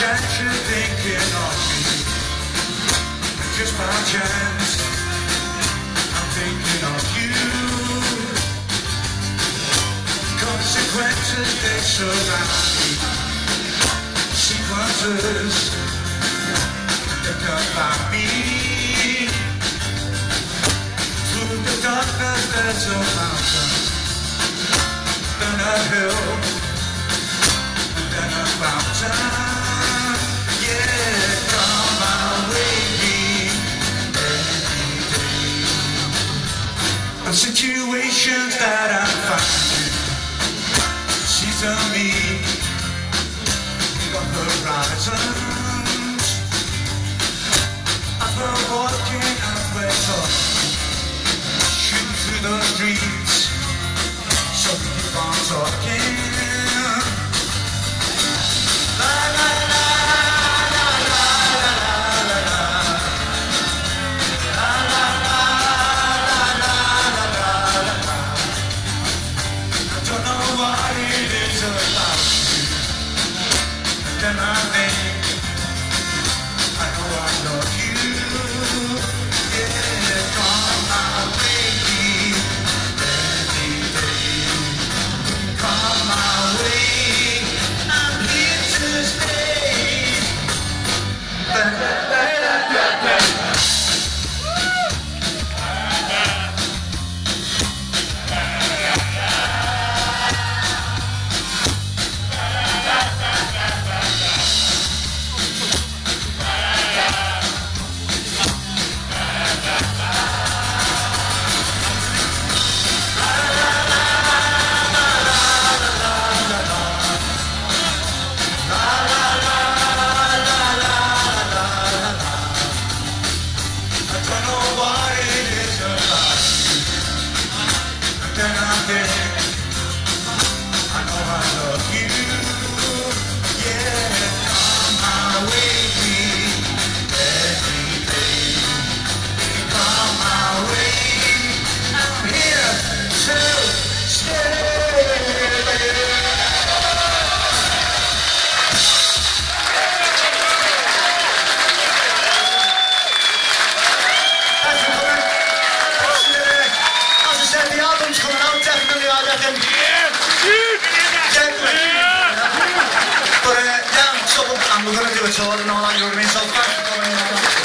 chance you're thinking of me. Just by chance, I'm thinking of you. Consequences, they surround me. Sequences, they're by me. Through the darkness, there's a mountain. Then a hill. the situations that I find. She's on me, got horizon. fair. we're going to do a tour and all that, you know what I mean? So thanks for coming.